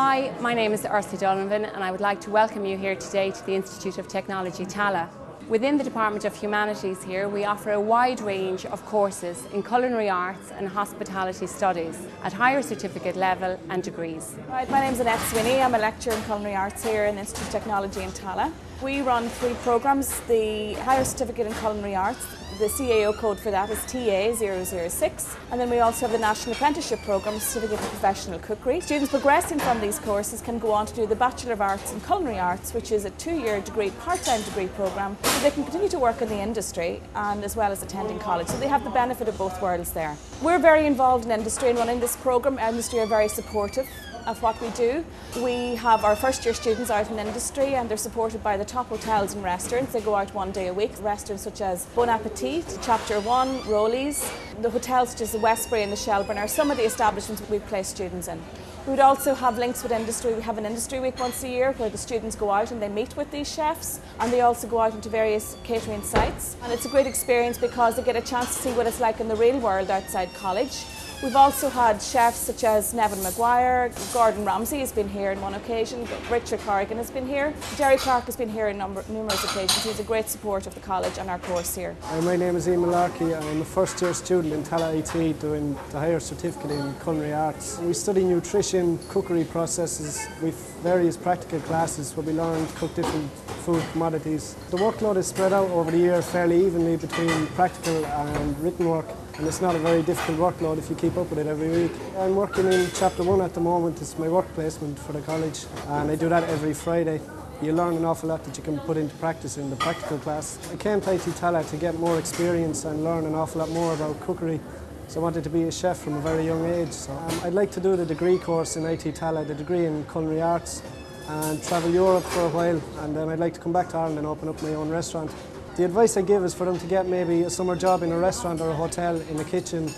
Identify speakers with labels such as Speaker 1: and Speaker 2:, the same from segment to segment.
Speaker 1: Hi, my name is Ursula Donovan and I would like to welcome you here today to the Institute of Technology Tallaght. Within the Department of Humanities here, we offer a wide range of courses in culinary arts and hospitality studies at higher certificate level and degrees.
Speaker 2: Right, my name is Annette Swinney. I'm a lecturer in culinary arts here in the Institute of Technology in Tallaght. We run three programs, the Higher Certificate in Culinary Arts, the CAO code for that is TA006 and then we also have the National Apprenticeship Programme Certificate in Professional Cookery. Students progressing from these courses can go on to do the Bachelor of Arts in Culinary Arts which is a two-year degree, part-time degree programme so they can continue to work in the industry and as well as attending college. So they have the benefit of both worlds there. We're very involved in industry and running this programme. Industry are very supportive of what we do. We have our first year students out in industry and they're supported by the top hotels and restaurants. They go out one day a week. Restaurants such as Bon Appetit, Chapter One, Roly's, the hotels such as the Westbury and the Shelburne are some of the establishments we place students in. We would also have links with industry. We have an industry week once a year where the students go out and they meet with these chefs and they also go out into various catering sites. And it's a great experience because they get a chance to see what it's like in the real world outside college. We've also had chefs such as Neven Maguire, Gordon Ramsay has been here on one occasion, Richard Corrigan has been here, Derry Clarke has been here on numerous occasions. He's a great support of the college and our course here.
Speaker 3: Hi, my name is Ian Malarkey. I'm a first year student in Tallaght IT doing the higher certificate in culinary arts. We study nutrition, cookery processes with various practical classes where we learn to cook different food commodities. The workload is spread out over the year fairly evenly between practical and written work and it's not a very difficult workload if you keep up with it every week. I'm working in Chapter 1 at the moment, it's my work placement for the college and I do that every Friday. You learn an awful lot that you can put into practice in the practical class. I came to IT Tallaght to get more experience and learn an awful lot more about cookery. So I wanted to be a chef from a very young age. So um, I'd like to do the degree course in IT Tallaght, the degree in culinary arts and travel Europe for a while and then I'd like to come back to Ireland and open up my own restaurant. The advice I give is for them to get maybe a summer job in a restaurant or a hotel in the kitchen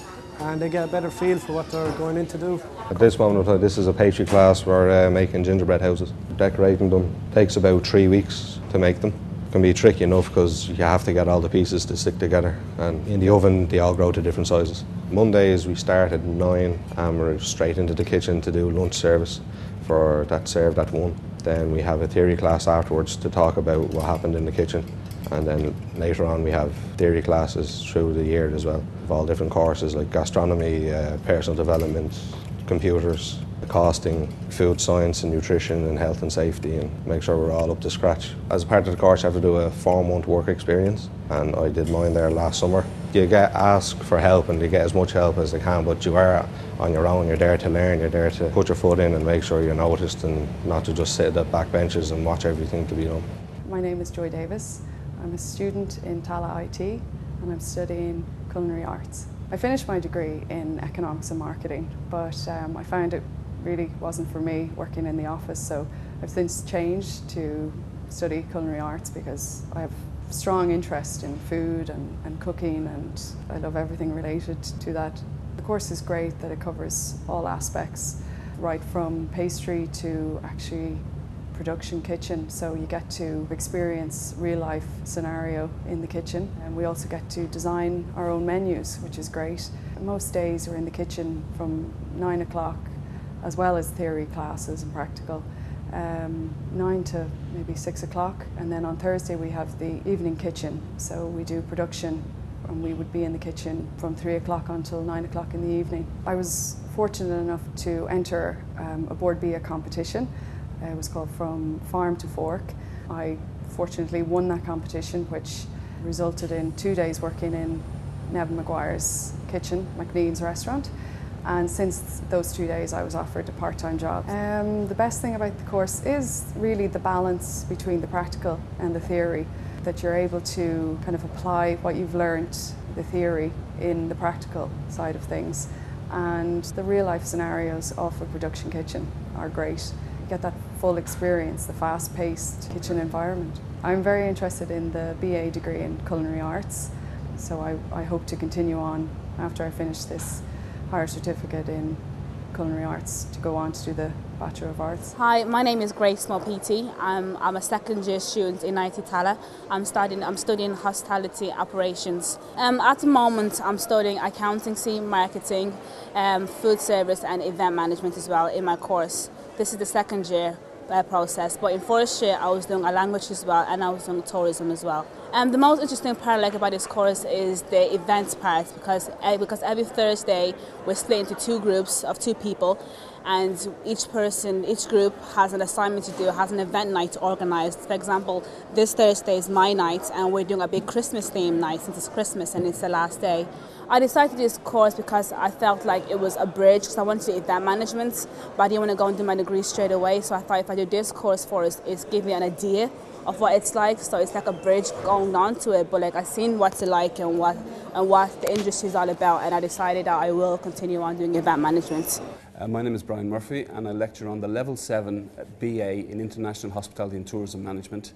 Speaker 3: and they get a better feel for what they're going in to do.
Speaker 4: At this moment, this is a pastry class. Where we're uh, making gingerbread houses. Decorating them takes about three weeks to make them. It can be tricky enough because you have to get all the pieces to stick together and in the oven they all grow to different sizes. Mondays we start at 9 and we're straight into the kitchen to do lunch service for that served at 1. Then we have a theory class afterwards to talk about what happened in the kitchen and then later on we have theory classes through the year as well of all different courses like gastronomy, uh, personal development, computers, costing, food science and nutrition and health and safety and make sure we're all up to scratch. As a part of the course you have to do a four month work experience and I did mine there last summer. You get asked for help and you get as much help as they can but you are on your own, you're there to learn, you're there to put your foot in and make sure you're noticed and not to just sit at the back benches and watch everything to be done.
Speaker 5: My name is Joy Davis. I'm a student in Tallaght IT and I'm studying culinary arts. I finished my degree in economics and marketing, but um, I found it really wasn't for me working in the office, so I've since changed to study culinary arts because I have strong interest in food and, and cooking and I love everything related to that. The course is great that it covers all aspects, right from pastry to actually production kitchen, so you get to experience real life scenario in the kitchen. And we also get to design our own menus, which is great. Most days we're in the kitchen from nine o'clock, as well as theory classes and practical. Um, nine to maybe six o'clock, and then on Thursday we have the evening kitchen. So we do production, and we would be in the kitchen from three o'clock until nine o'clock in the evening. I was fortunate enough to enter um, a Bord Bia competition uh, it was called From Farm to Fork. I fortunately won that competition, which resulted in two days working in Neven Maguire's kitchen, McNeil's restaurant. And since those two days, I was offered a part time job. Um, the best thing about the course is really the balance between the practical and the theory, that you're able to kind of apply what you've learned, the theory, in the practical side of things. And the real life scenarios of a production kitchen are great get that full experience, the fast paced kitchen environment. I'm very interested in the BA degree in culinary arts, so I, I hope to continue on after I finish this higher certificate in culinary arts to go on to do the Bachelor of Arts.
Speaker 6: Hi, my name is Grace Malpiti. I'm, I'm a second year student in IT I'm studying, I'm studying hospitality operations. Um, at the moment, I'm studying accountancy, marketing, um, food service, and event management as well in my course. This is the second year uh, process. But in forestry, I was doing a language as well, and I was doing tourism as well. And um, the most interesting part I like about this course is the events part because uh, because every Thursday we're split into two groups of two people, and each person, each group has an assignment to do, has an event night organised. For example, this Thursday is my night, and we're doing a big Christmas theme night since it's Christmas and it's the last day. I decided to do this course because I felt like it was a bridge because I wanted to do event management, but I didn't want to go into my degree straight away. So I thought if I do this course for us, it's give me an idea of what it's like. So it's like a bridge going on to it. But like I've seen what's it like and what and what the industry is all about, and I decided that I will continue on doing event management.
Speaker 7: Uh, my name is Brian Murphy, and I lecture on the Level 7 BA in International Hospitality and Tourism Management,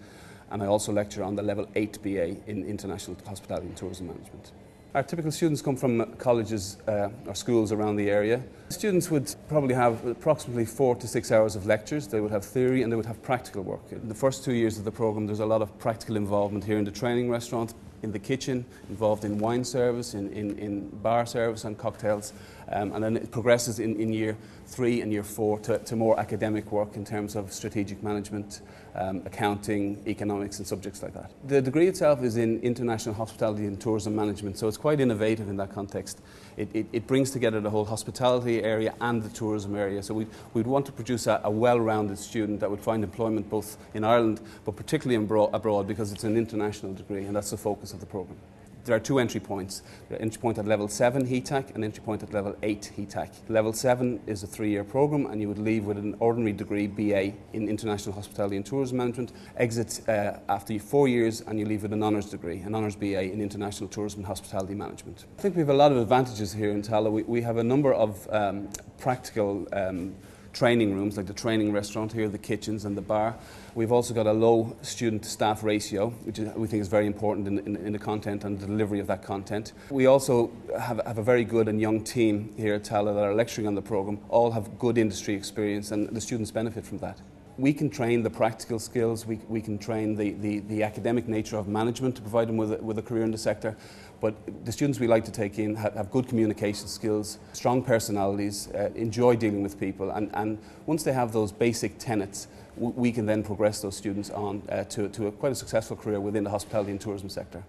Speaker 7: and I also lecture on the Level 8 BA in International Hospitality and Tourism Management. Our typical students come from colleges uh, or schools around the area. Students would probably have approximately four to six hours of lectures. They would have theory and they would have practical work. In the first two years of the programme, there's a lot of practical involvement here in the training restaurant, in the kitchen, involved in wine service, in, in, in bar service and cocktails. Um, and then it progresses in, in year three and year four to, to more academic work in terms of strategic management, um, accounting, economics, and subjects like that. The degree itself is in international hospitality and tourism management, so it's quite innovative in that context. It, it, it brings together the whole hospitality area and the tourism area. So we'd, we'd want to produce a, a well rounded student that would find employment both in Ireland but particularly abroad because it's an international degree, and that's the focus of the programme there are two entry points. An entry point at level 7 HETAC and entry point at level 8 HETAC. Level 7 is a three-year program and you would leave with an ordinary degree BA in International Hospitality and Tourism Management, exit uh, after four years and you leave with an honours degree, an honours BA in International Tourism and Hospitality Management. I think we have a lot of advantages here in Tallaght. We, we have a number of um, practical um, training rooms, like the training restaurant here, the kitchens and the bar. We've also got a low student staff ratio, which is, we think is very important in, in, in, the content and the delivery of that content. We also have, have a very good and young team here at Tallaght that are lecturing on the programme, all have good industry experience and the students benefit from that we can train the practical skills, we, we can train the, the, the academic nature of management to provide them with a, with a career in the sector. But the students we like to take in have, have good communication skills, strong personalities, uh, enjoy dealing with people, and, and once they have those basic tenets, we can then progress those students on uh, to, to a quite a successful career within the hospitality and tourism sector.